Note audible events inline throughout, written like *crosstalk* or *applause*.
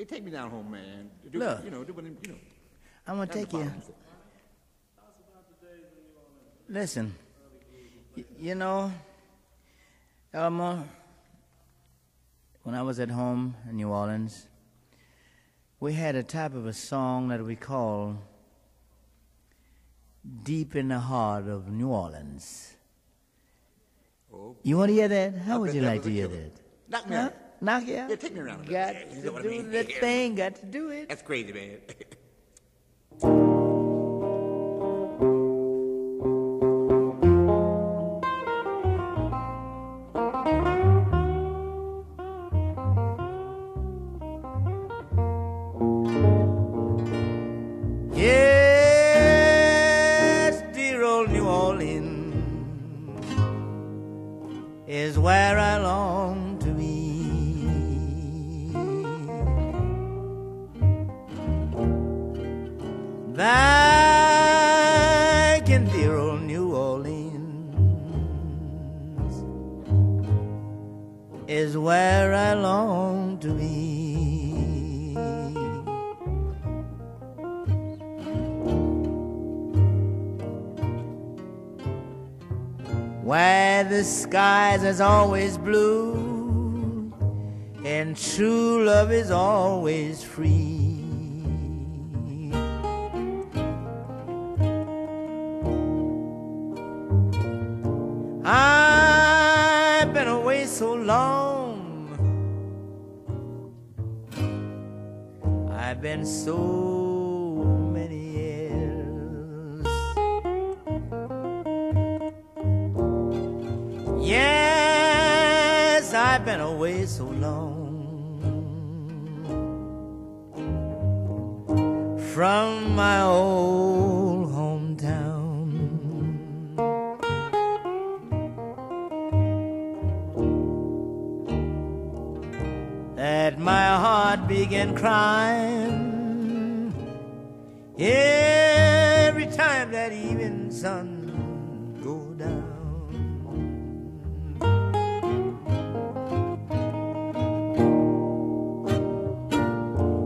Hey, take me down home, man. Do, Look. You know, do what, you know. I'm gonna take you. Listen, y- you know, Elmer, when I was at home in New Orleans, we had a type of a song that we call Deep in the Heart of New Orleans. Oh, You want to hear that? How I would you like to hear killer. that? Knock me Huh? out. You out? Yeah, take me around a bit. Got Yeah, you know to what I do mean? the Yeah. *laughs* thing, got to do it. That's crazy, man. *laughs* is where I long to be. where the skies is always blue and true love is always free. I've been away so long. I've been so many years. Yes, I've been away so long from my old heart began crying every time that evening sun go down.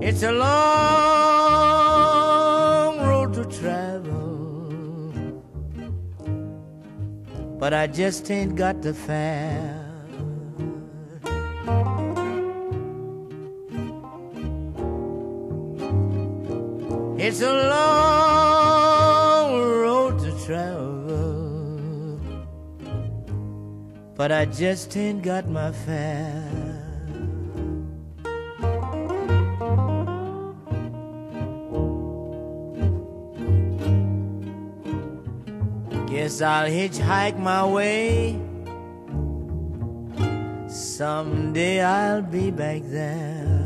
It's a long road to travel, but I just ain't got the fare. It's a long road to travel, but I just ain't got my fare. Guess I'll hitchhike my way. Someday I'll be back there.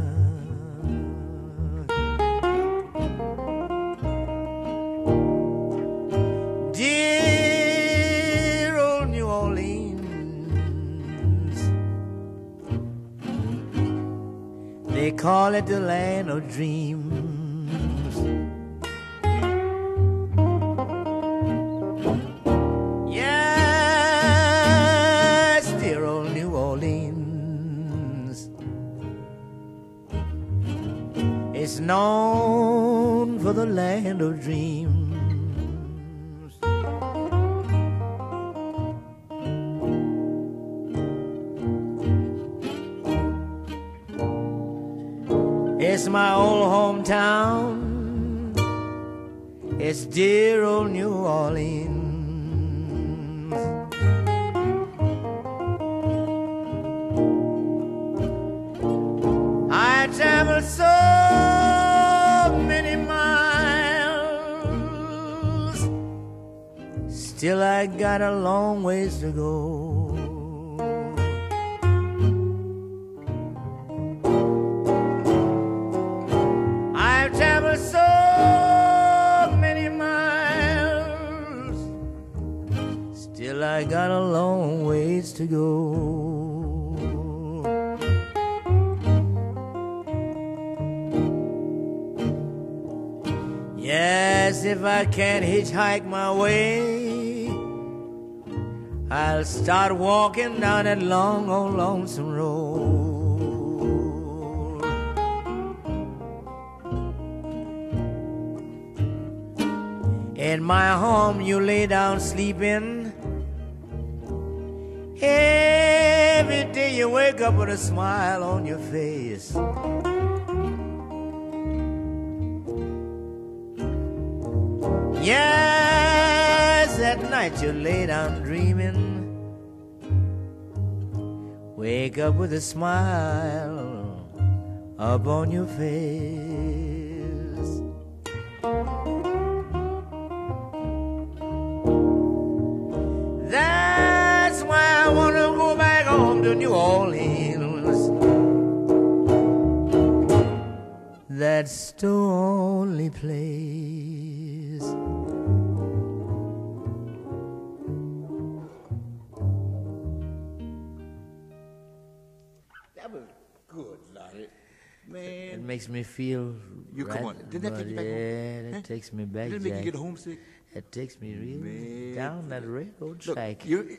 They call it the land of dreams. Yes, dear old New Orleans is known for the land of dreams. It's my old hometown. It's dear old New Orleans. I traveled so many miles. Still, I got a long ways to go. Still, I got a long ways to go. Yes, if I can't hitchhike my way, I'll start walking down that long, old lonesome road. In my home, you lay down sleeping. Every day you wake up with a smile on your face. Yes, at night you lay down dreaming. Wake up with a smile upon your face. That's the only place. That was good, Lonnie. It Man, makes me feel. You come on. Didn't that take you back home? Yeah, that Huh? takes me back. did it make you get homesick? It takes me really Man. down that railroad Look, track. you,